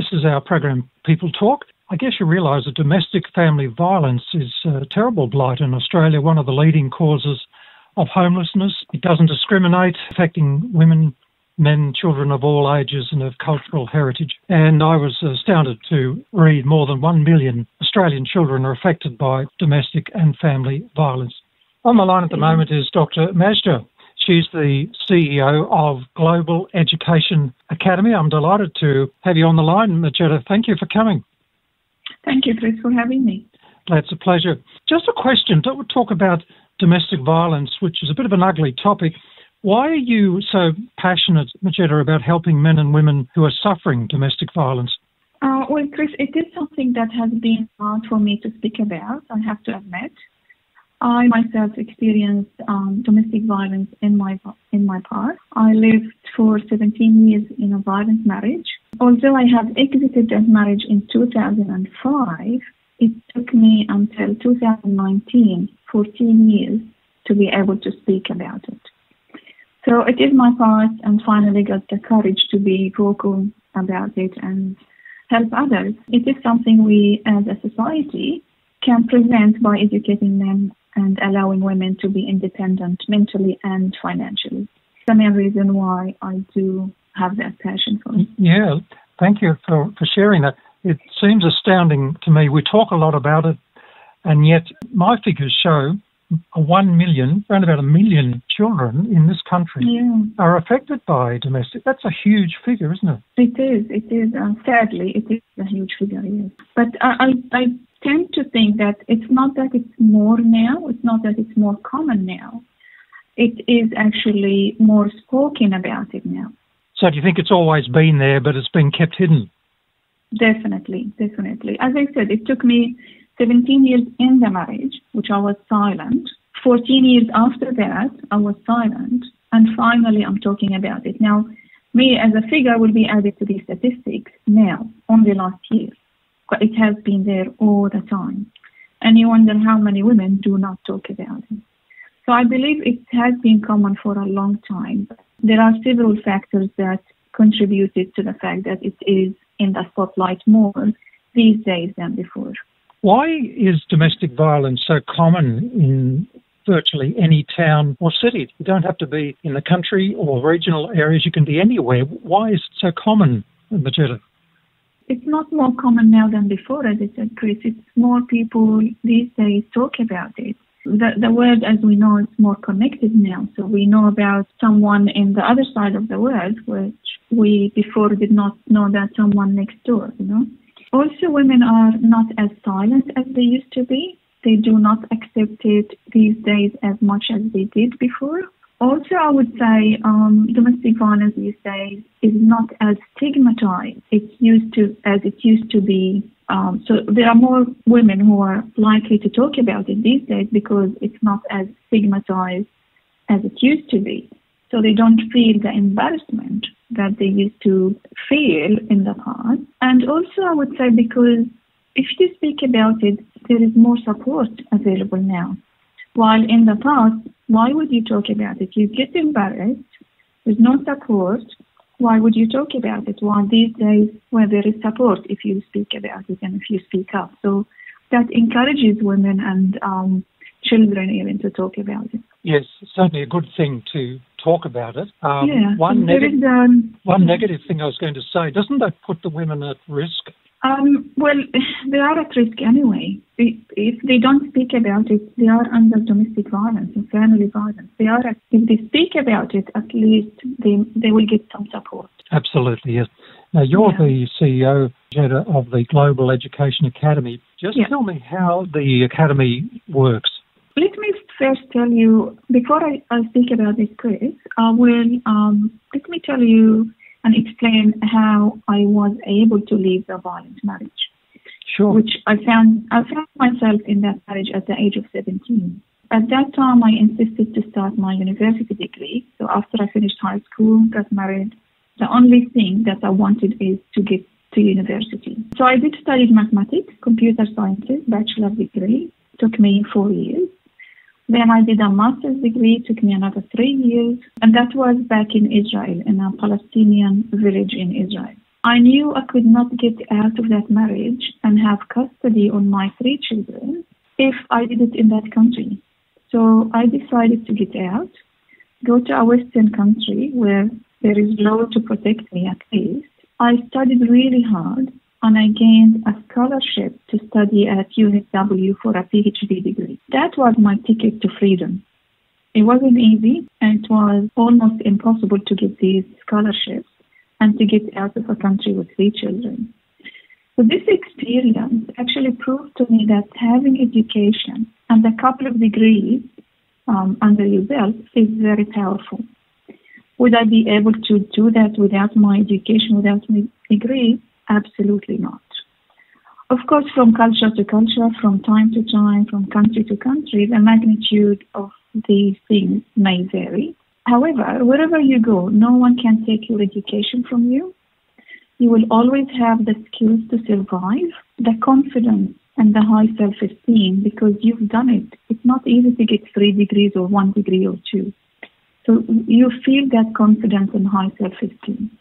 This is our program, People Talk. I guess you realise that domestic family violence is a terrible blight in Australia, one of the leading causes of homelessness. It doesn't discriminate, affecting women, men, children of all ages and of cultural heritage. And I was astounded to read more than 1 million Australian children are affected by domestic and family violence. On the line at the moment is Dr. Majeda. She's the CEO of Global Education Academy. I'm delighted to have you on the line, Majeda. Thank you for coming. Thank you, Chris, for having me. That's a pleasure. Just a question. Don't talk about domestic violence, which is a bit of an ugly topic. Why are you so passionate, Majeda, about helping men and women who are suffering domestic violence? Uh, well, Chris, it is something that has been hard for me to speak about, I have to admit. I myself experienced um, domestic violence in my in my past. I lived for 17 years in a violent marriage. Although I have exited that marriage in 2005, it took me until 2019, 14 years, to be able to speak about it. So it is my part, and finally got the courage to be vocal about it and help others. It is something we, as a society, can prevent by educating them and allowing women to be independent mentally and financially. The main reason why I do have that passion for it. Yeah, thank you for, for sharing that. It seems astounding to me. We talk a lot about it, and yet my figures show one million, around about a million children in this country yeah. are affected by domestic. That's a huge figure, isn't it? It is. It is. Uh, sadly, it is a huge figure. Yes. But I, I, I tend to think that it's not that it's more now. It's not that it's more common now. It is actually more spoken about it now. So do you think it's always been there, but it's been kept hidden? Definitely, definitely. As I said, it took me 17 years in the marriage, which I was silent. 14 years after that, I was silent. And finally, I'm talking about it. Now, me as a figure will be added to these statistics now, only last year. But it has been there all the time. And you wonder how many women do not talk about it. So I believe it has been common for a long time. There are several factors that contributed to the fact that it is in the spotlight more these days than before. Why is domestic violence so common in virtually any town or city? You don't have to be in the country or regional areas, you can be anywhere. Why is it so common, Majeda? It's not more common now than before, as I said, Chris. It's more people these days talk about it. The, the world, as we know, is more connected now. So we know about someone in the other side of the world, which we before did not know that someone next door, you know. Also, women are not as silent as they used to be. They do not accept it these days as much as they did before. Also, I would say um, domestic violence these days is not as stigmatized. Used to as it used to be. Um, so there are more women who are likely to talk about it these days because it's not as stigmatized as it used to be. So they don't feel the embarrassment that they used to feel in the past. And also, I would say because if you speak about it, there is more support available now. While in the past, why would you talk about it? You get embarrassed, there's no support. Why would you talk about it? While these days, where there is support if you speak about it and if you speak up. So that encourages women and um, children even to talk about it. Yes, certainly a good thing to talk about it. Um, yeah, one, neg- um, one negative thing I was going to say, doesn't that put the women at risk? Um, well, they are at risk anyway. If they don't speak about it, they are under domestic violence and family violence. They are. At, if they speak about it, at least they they will get some support. Absolutely, yes. Now you're yeah. the CEO of the Global Education Academy. Just yeah. tell me how the academy works. Let me first tell you, before I, I speak about this Chris, I will, um, let me tell you and explain how I was able to leave the violent marriage. Sure. Which I found, I found myself in that marriage at the age of 17. At that time, I insisted to start my university degree. So after I finished high school, got married, the only thing that I wanted is to get to university. So I did study mathematics, computer sciences, bachelor degree. Took me four years. Then I did a master's degree, took me another three years, and that was back in Israel, in a Palestinian village in Israel. I knew I could not get out of that marriage and have custody on my three children if I did it in that country. So I decided to get out, go to a Western country where there is law to protect me at least. I studied really hard and I gained a scholarship to study at UNSW for a PhD degree. That was my ticket to freedom. It wasn't easy and it was almost impossible to get these scholarships and to get out of a country with three children. So this experience actually proved to me that having education and a couple of degrees um, under your belt is very powerful. Would I be able to do that without my education, without my degree? Absolutely not. Of course, from culture to culture, from time to time, from country to country, the magnitude of these things may vary. However, wherever you go, no one can take your education from you. You will always have the skills to survive, the confidence and the high self esteem because you've done it. It's not easy to get three degrees or one degree or two. So you feel that confidence and high self esteem.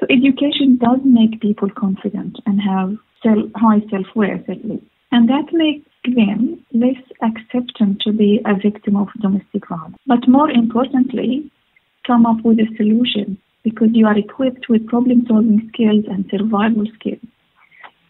So education does make people confident and have self, high self worth at least. And that makes them less acceptant to be a victim of domestic violence. But more importantly, come up with a solution because you are equipped with problem solving skills and survival skills.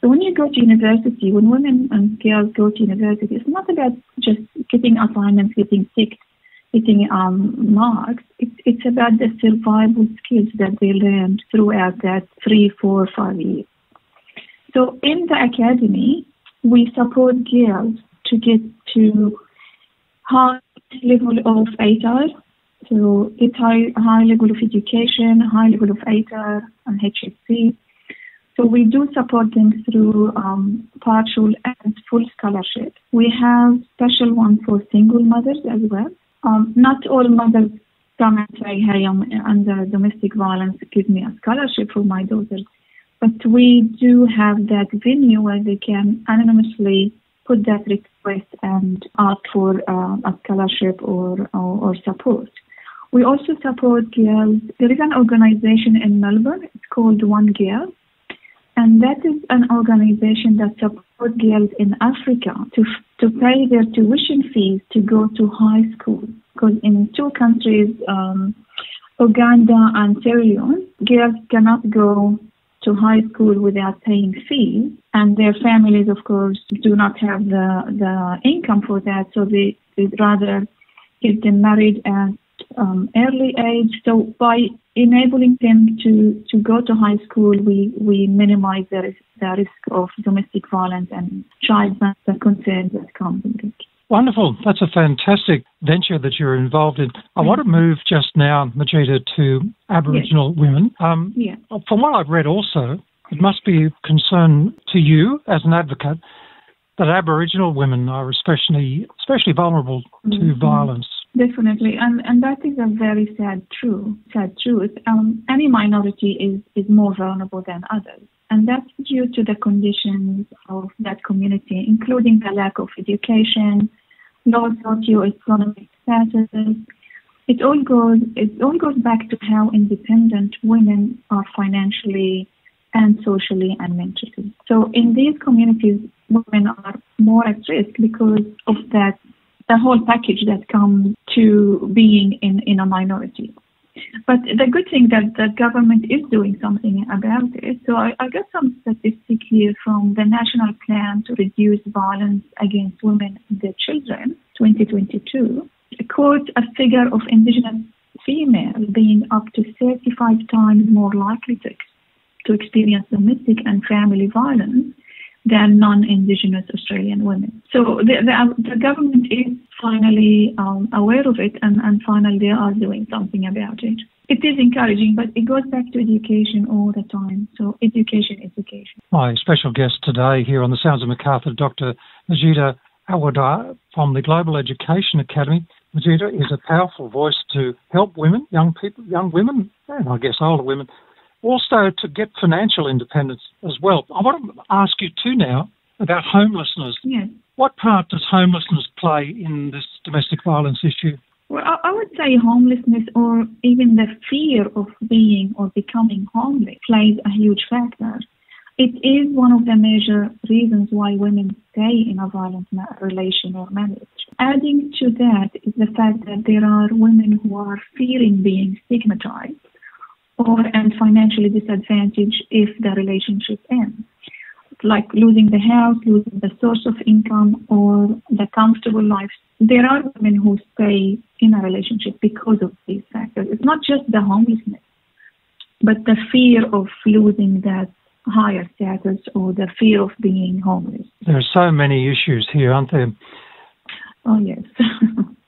So when you go to university, when women and girls go to university, it's not about just getting assignments, getting ticked, getting um, marks. It's, it's about the survival skills that they learned throughout that three, four, five years. So in the academy, we support girls to get to high level of ATAR. So it's high, high level of education, high level of ATAR and HSC. So we do support them through um, partial and full scholarship. We have special one for single mothers as well. Um, not all mothers come and say, hey, I'm under domestic violence, give me a scholarship for my daughters. But we do have that venue where they can anonymously put that request and ask for uh, a scholarship or, or, or support. We also support girls. There is an organization in Melbourne. It's called One Girl. And that is an organization that supports girls in Africa to, to pay their tuition fees to go to high school. Because in two countries, um, Uganda and Sierra girls cannot go to high school without paying fees, and their families, of course, do not have the the income for that, so they would rather get them married at um, early age. So by enabling them to, to go to high school, we, we minimize the, the risk of domestic violence and child concerns that come with it. Wonderful. That's a fantastic venture that you're involved in. I want to move just now, Majeda, to Aboriginal yes. women. Um, yeah. From what I've read also, it must be a concern to you as an advocate that Aboriginal women are especially especially vulnerable to mm-hmm. violence. Definitely, and and that is a very sad truth. Sad truth. Um, any minority is is more vulnerable than others, and that's due to the conditions of that community, including the lack of education, low socioeconomic status. It all goes it all goes back to how independent women are financially and socially and mentally. So in these communities, women are more at risk because of that the whole package that comes to being in, in a minority. But the good thing that the government is doing something about it. So I, I got some statistics here from the National Plan to Reduce Violence Against Women and Their Children, 2022. It quotes a figure of Indigenous females being up to 35 times more likely to, to experience domestic and family violence than non-Indigenous Australian women. So the, the, the government is finally um, aware of it and, and finally they are doing something about it. It is encouraging, but it goes back to education all the time. So education, education. My special guest today here on the Sounds of Macarthur, Dr. Majeda Awawdeh from the Global Education Academy. Majeda is a powerful voice to help women, young people, young women, and I guess older women, also to get financial independence as well. I want to ask you too now about homelessness. Yes. What part does homelessness play in this domestic violence issue? Well, I would say homelessness or even the fear of being or becoming homeless plays a huge factor. It is one of the major reasons why women stay in a violent relation or marriage. Adding to that is the fact that there are women who are fearing being stigmatized or and financially disadvantaged if the relationship ends like losing the house, losing the source of income, or the comfortable life. There are women who stay in a relationship because of these factors. It's not just the homelessness, but the fear of losing that higher status or the fear of being homeless. There are so many issues here, aren't there? Oh, yes.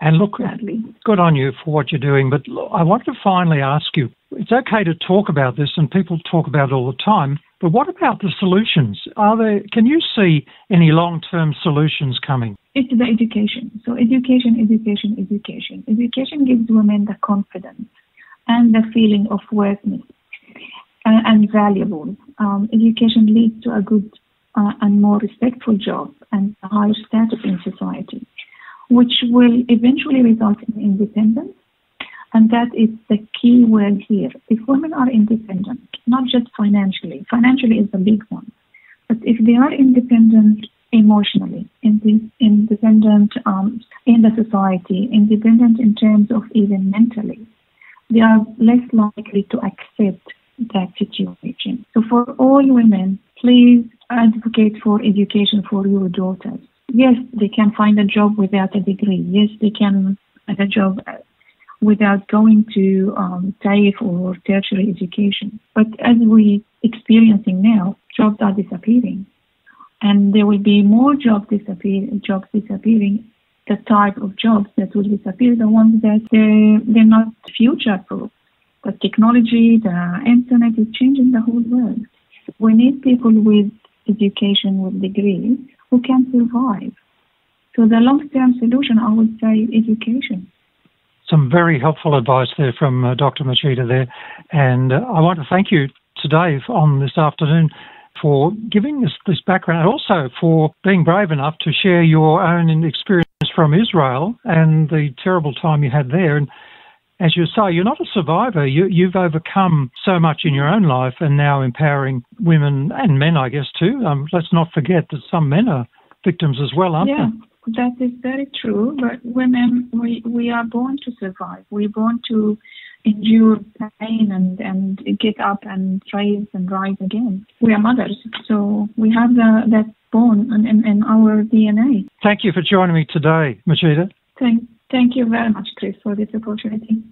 and look, Sadly. good on you for what you're doing. But I want to finally ask you it's okay to talk about this, and people talk about it all the time. But what about the solutions? Are there? Can you see any long-term solutions coming? It's the education. So education, education, education. Education gives women the confidence and the feeling of worthiness and, and valuable. Um, education leads to a good uh, and more respectful job and a higher status in society, which will eventually result in independence and that is the key word here. If women are independent, not just financially, financially is the big one, but if they are independent emotionally, independent um, in the society, independent in terms of even mentally, they are less likely to accept that situation. So for all women, please advocate for education for your daughters. Yes, they can find a job without a degree. Yes, they can find a job without going to um, TAFE or tertiary education. But as we experiencing now, jobs are disappearing, and there will be more jobs disappear, jobs disappearing. The type of jobs that will disappear, the ones that they're, they're not future proof. The technology, the internet is changing the whole world. We need people with education, with degrees, who can survive. So the long-term solution, I would say, education some very helpful advice there from uh, Dr. Majeda there. And uh, I want to thank you today on this afternoon for giving us this background, also for being brave enough to share your own experience from Israel and the terrible time you had there. And as you say, you're not a survivor. You, you've overcome so much in your own life and now empowering women and men, I guess, too. Um, let's not forget that some men are victims as well, aren't yeah. they? That is very true, but women, we, we are born to survive. We're born to endure pain and, and get up and rise and rise again. We are mothers, so we have the, that bone in, in, in our DNA. Thank you for joining me today, Majeda. Thank, thank you very much, Chris, for this opportunity.